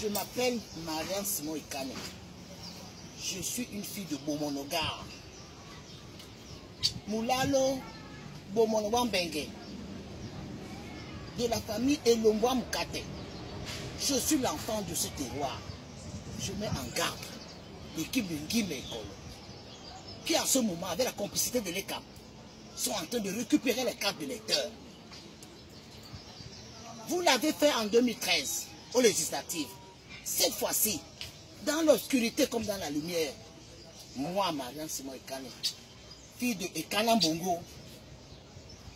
Je m'appelle Marianne Simon Ikane. Je suis une fille de Bomonogar. Moulalo Bomonobambenge. De la famille Elomboa Mukate. Je suis l'enfant de ce terroir. Je mets en garde l'équipe de Ekolo, qui en ce moment, avec la complicité de l'ECAP, sont en train de récupérer les cartes de lecteurs. Vous l'avez fait en 2013, aux législatives. Cette fois-ci, dans l'obscurité comme dans la lumière, moi, Marianne Simon Ekane, fille de Ekana Bongo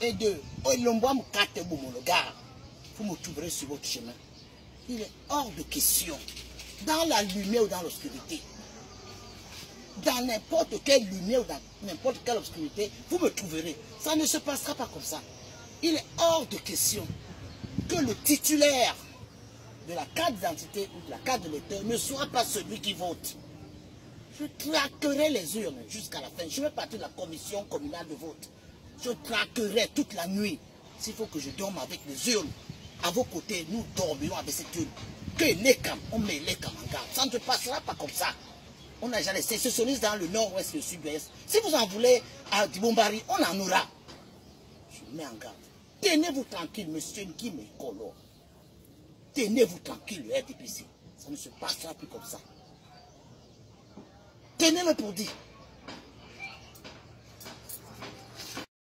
et de Mukate Boumologar, vous me trouverez sur votre chemin. Il est hors de question, dans la lumière ou dans l'obscurité, dans n'importe quelle lumière ou dans n'importe quelle obscurité, vous me trouverez. Ça ne se passera pas comme ça. Il est hors de question que le titulaire de la carte d'identité ou de la carte de lecteur ne soit pas celui qui vote. Je traquerai les urnes jusqu'à la fin. Je vais partir de la commission communale de vote. Je traquerai toute la nuit. S'il faut que je dorme avec les urnes, à vos côtés, nous dormirons avec cette urne. Que les cam, on met les cam en garde. Ça ne se passera pas comme ça. On a jamais c'est socialiste dans le nord-ouest et le sud-ouest. Si vous en voulez à Dibombari, on en aura. Je mets en garde. Tenez-vous tranquille, monsieur Kolo. Tenez-vous tranquille, le RDPC. Ça ne se passera plus comme ça. Tenez-le pour dire.